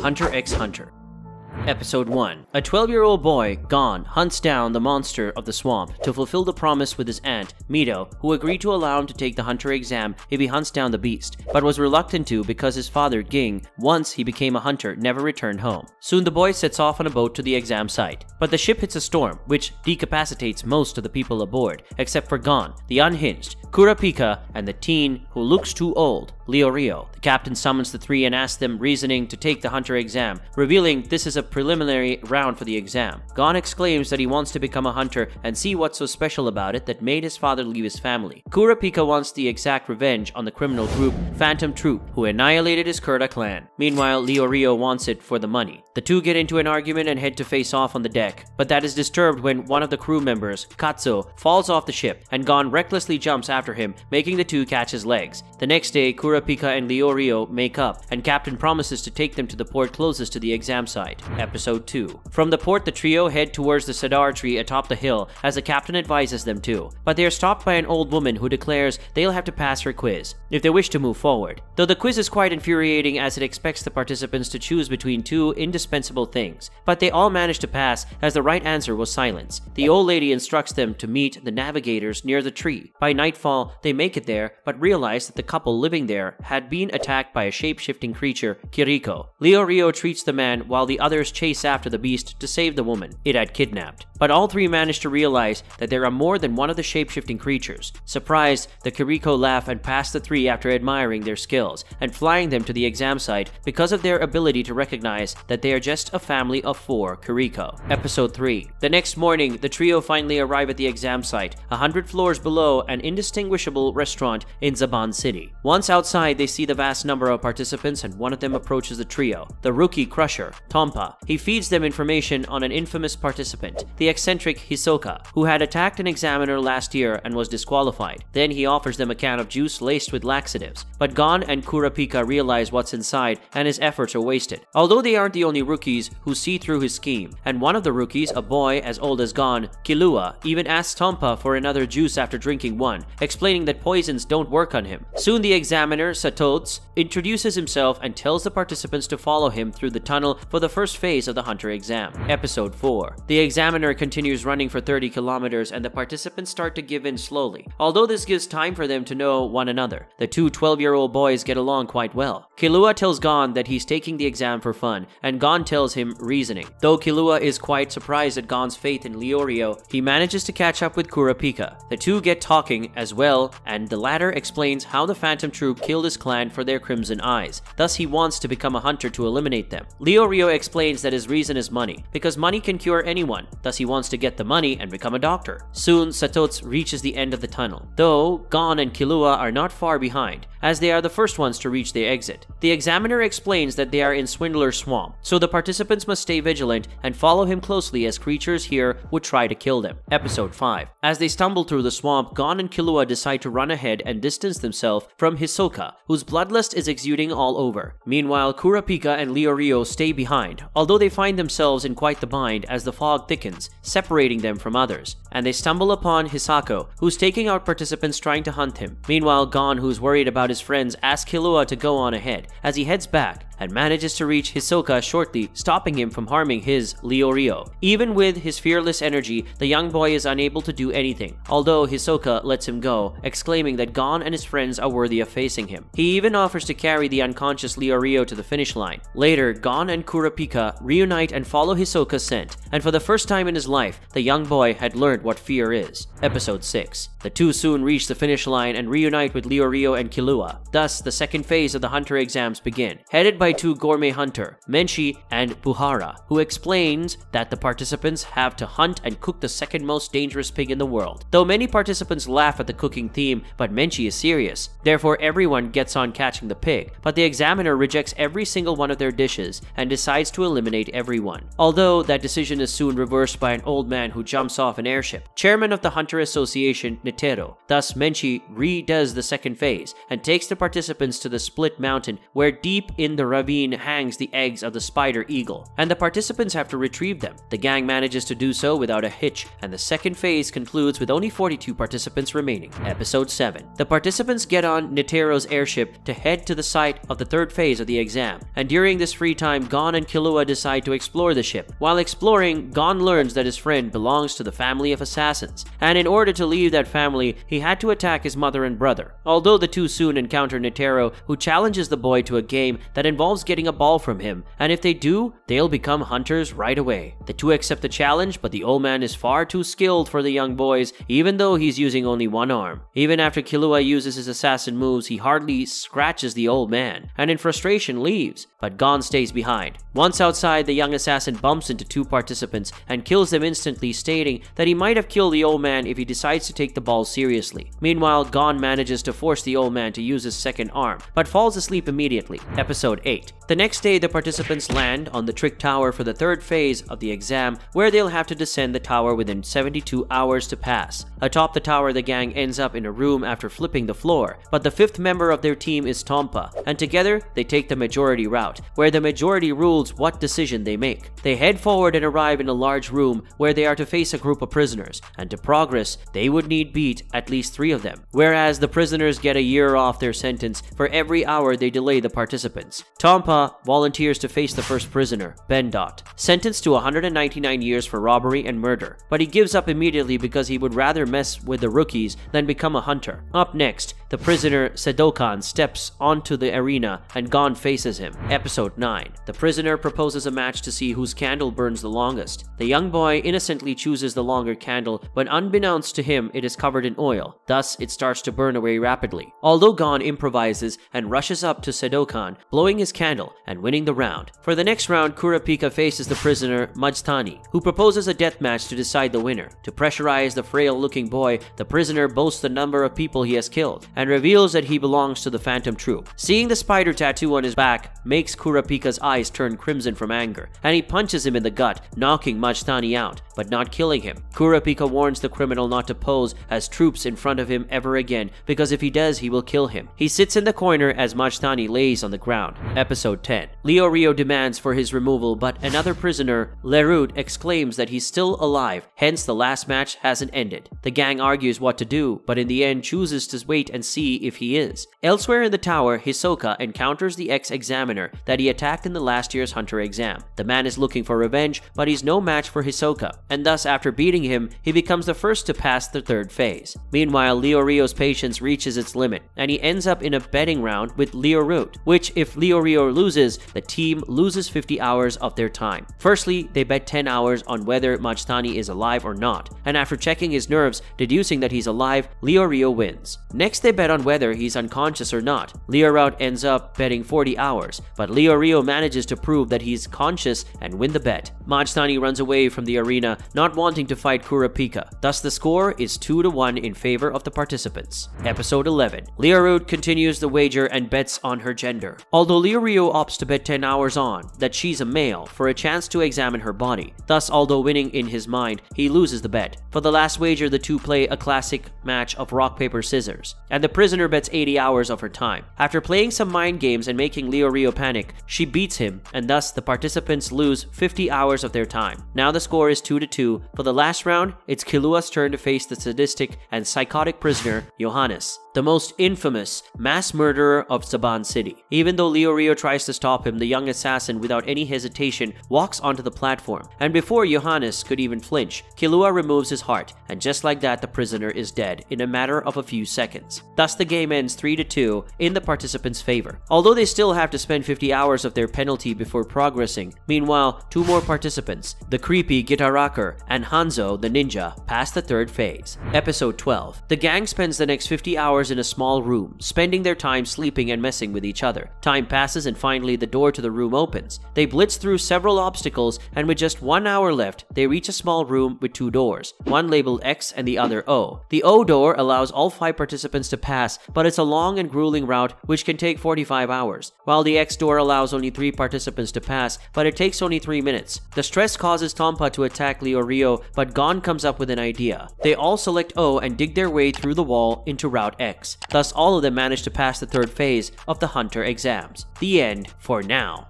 Hunter x Hunter. Episode 1 A 12 year old boy, Gon, hunts down the monster of the swamp to fulfill the promise with his aunt, Mito, who agreed to allow him to take the hunter exam if he hunts down the beast, but was reluctant to because his father, Ging, once he became a hunter, never returned home. Soon the boy sets off on a boat to the exam site, but the ship hits a storm, which decapacitates most of the people aboard, except for Gon, the unhinged, Kurapika, and the teen who looks too old, Leorio. The captain summons the three and asks them reasoning to take the hunter exam, revealing this is a preliminary round for the exam. Gon exclaims that he wants to become a hunter and see what's so special about it that made his father leave his family. Kurapika wants the exact revenge on the criminal group Phantom Troupe, who annihilated his Kurta clan. Meanwhile, Leorio wants it for the money. The two get into an argument and head to face off on the deck, but that is disturbed when one of the crew members, Katsuo, falls off the ship and Gon recklessly jumps after him, making the two catch his legs. The next day, Kurapika and Leorio make up, and Captain promises to take them to the port closest to the exam site. Episode 2. From the port, the trio head towards the cedar tree atop the hill as the captain advises them to, but they are stopped by an old woman who declares they'll have to pass her quiz if they wish to move forward. Though the quiz is quite infuriating as it expects the participants to choose between two indispensable things, but they all manage to pass as the right answer was silence. The old lady instructs them to meet the navigators near the tree. By nightfall, they make it there, but realize that the couple living there had been attacked by a shape-shifting creature, Kiriko. Leorio treats the man while the others chase after the beast to save the woman it had kidnapped. But all three manage to realize that there are more than one of the shape-shifting creatures. Surprised, the Kiriko laugh and pass the three after admiring their skills and flying them to the exam site because of their ability to recognize that they are just a family of four Kiriko. Episode 3 The next morning, the trio finally arrive at the exam site, a hundred floors below an indistinguishable restaurant in Zaban City. Once outside, they see the vast number of participants and one of them approaches the trio, the rookie crusher, Tonpa. He feeds them information on an infamous participant, the eccentric Hisoka, who had attacked an examiner last year and was disqualified. Then he offers them a can of juice laced with laxatives. But Gon and Kurapika realize what's inside and his efforts are wasted. Although they aren't the only rookies who see through his scheme, and one of the rookies, a boy as old as Gon, Killua, even asks Tonpa for another juice after drinking one, explaining that poisons don't work on him. Soon the examiner, Satotz, introduces himself and tells the participants to follow him through the tunnel for the first phase of the Hunter exam. Episode 4 The examiner continues running for 30 kilometers and the participants start to give in slowly. Although this gives time for them to know one another, the two 12 year old boys get along quite well. Killua tells Gon that he's taking the exam for fun, and Gon tells him reasoning. Though Killua is quite surprised at Gon's faith in Leorio, he manages to catch up with Kurapika. The two get talking as well, and the latter explains how the Phantom Troupe killed his clan for their crimson eyes. Thus, he wants to become a hunter to eliminate them. Leorio explains that his reason is money, because money can cure anyone. Thus, he wants to get the money and become a doctor. Soon, Satotz reaches the end of the tunnel. Though, Gon and Killua are not far behind, as they are the first ones to reach the exit. The examiner explains that they are in Swindler Swamp, so the participants must stay vigilant and follow him closely as creatures here would try to kill them. Episode 5 As they stumble through the swamp, Gon and Killua decide to run ahead and distance themselves from Hisoka, whose bloodlust is exuding all over. Meanwhile, Kurapika and Leorio stay behind, although they find themselves in quite the bind as the fog thickens, separating them from others. And they stumble upon Hisoka, who's taking out participants trying to hunt him. Meanwhile, Gon, who's worried about his friends, asks Killua to go on ahead. As he heads back, and manages to reach Hisoka shortly, stopping him from harming his Leorio. Even with his fearless energy, the young boy is unable to do anything, although Hisoka lets him go, exclaiming that Gon and his friends are worthy of facing him. He even offers to carry the unconscious Leorio to the finish line. Later, Gon and Kurapika reunite and follow Hisoka's scent, and for the first time in his life, the young boy had learned what fear is. Episode 6 The two soon reach the finish line and reunite with Leorio and Killua. Thus, the second phase of the hunter exams begin. Headed by two gourmet hunter, Menchi and Buhara, who explains that the participants have to hunt and cook the second most dangerous pig in the world. Though many participants laugh at the cooking theme, but Menchi is serious. Therefore, everyone gets on catching the pig, but the examiner rejects every single one of their dishes and decides to eliminate everyone. Although that decision is soon reversed by an old man who jumps off an airship. Chairman of the Hunter Association, Netero. Thus, Menchi redoes the second phase and takes the participants to the split mountain where deep in the ravine hangs the eggs of the spider eagle, and the participants have to retrieve them. The gang manages to do so without a hitch, and the second phase concludes with only 42 participants remaining. Episode 7. The participants get on Netero's airship to head to the site of the third phase of the exam, and during this free time, Gon and Killua decide to explore the ship. While exploring, Gon learns that his friend belongs to the family of assassins, and in order to leave that family, he had to attack his mother and brother. Although the two soon encounter Netero, who challenges the boy to a game that involves getting a ball from him, and if they do, they'll become hunters right away. The two accept the challenge, but the old man is far too skilled for the young boys, even though he's using only one arm. Even after Killua uses his assassin moves, he hardly scratches the old man, and in frustration leaves, but Gon stays behind. Once outside, the young assassin bumps into two participants and kills them instantly, stating that he might have killed the old man if he decides to take the ball seriously. Meanwhile, Gon manages to force the old man to use his second arm, but falls asleep immediately. Episode 8. The next day, the participants land on the Trick Tower for the third phase of the exam, where they'll have to descend the tower within 72 hours to pass. Atop the tower, the gang ends up in a room after flipping the floor, but the fifth member of their team is Tonpa, and together they take the majority route, where the majority rules what decision they make. They head forward and arrive in a large room where they are to face a group of prisoners, and to progress, they would need beat at least three of them, whereas the prisoners get a year off their sentence for every hour they delay the participants. Tonpa volunteers to face the first prisoner, Bendot, sentenced to 199 years for robbery and murder, but he gives up immediately because he would rather mess with the rookies than become a hunter. Up next, the prisoner Sedokan steps onto the arena and Gon faces him. Episode 9. The prisoner proposes a match to see whose candle burns the longest. The young boy innocently chooses the longer candle, but unbeknownst to him, it is covered in oil. Thus, it starts to burn away rapidly. Although Gon improvises and rushes up to Sedokan, blowing his candle and winning the round. For the next round, Kurapika faces the prisoner Majtani, who proposes a death match to decide the winner. To pressurize the frail-looking boy, the prisoner boasts the number of people he has killed, and reveals that he belongs to the Phantom Troupe. Seeing the spider tattoo on his back makes Kurapika's eyes turn crimson from anger, and he punches him in the gut, knocking Majtani out, but not killing him. Kurapika warns the criminal not to pose as troops in front of him ever again, because if he does, he will kill him. He sits in the corner as Majtani lays on the ground. Episode 10. Leorio demands for his removal, but another prisoner, Lerute, exclaims that he's still alive, hence the last match hasn't ended. The gang argues what to do, but in the end chooses to wait and see if he is. Elsewhere in the tower, Hisoka encounters the ex-examiner that he attacked in the last year's Hunter exam. The man is looking for revenge, but he's no match for Hisoka, and thus after beating him, he becomes the first to pass the third phase. Meanwhile, Leorio's patience reaches its limit, and he ends up in a betting round with Lerute, which if Leorio loses, the team loses 50 hours of their time. Firstly, they bet 10 hours on whether Majtani is alive or not, and after checking his nerves, deducing that he's alive, Leorio wins. Next, they bet on whether he's unconscious or not. Lerute ends up betting 40 hours, but Leorio manages to prove that he's conscious and win the bet. Majtani runs away from the arena, not wanting to fight Kurapika. Thus, the score is 2 to 1 in favor of the participants. Episode 11. Lerute continues the wager and bets on her gender. Although Leorio opts to bet 10 hours on that she's a male for a chance to examine her body. Thus, although winning in his mind, he loses the bet. For the last wager, the two play a classic match of rock, paper, scissors, and the prisoner bets 80 hours of her time. After playing some mind games and making Leorio panic, she beats him, and thus the participants lose 50 hours of their time. Now the score is 2 to 2. For the last round, it's Killua's turn to face the sadistic and psychotic prisoner, Johness the most infamous mass murderer of Zaban City. Even though Leorio tries to stop him, the young assassin, without any hesitation, walks onto the platform. And before Johness could even flinch, Killua removes his heart, and just like that, the prisoner is dead in a matter of a few seconds. Thus, the game ends 3 to 2 in the participants' favor. Although they still have to spend 50 hours of their penalty before progressing, meanwhile, two more participants, the creepy Gittarackur and Hanzo the ninja, pass the third phase. Episode 12. The gang spends the next 50 hours in a small room, spending their time sleeping and messing with each other. Time passes and finally the door to the room opens. They blitz through several obstacles and with just one hour left, they reach a small room with two doors, one labeled X and the other O. The O door allows all five participants to pass, but it's a long and grueling route which can take 45 hours, while the X door allows only three participants to pass, but it takes only three minutes. The stress causes Tonpa to attack Leorio, but Gon comes up with an idea. They all select O and dig their way through the wall into Route X. Thus, all of them manage to pass the third phase of the Hunter exams. The The end for now.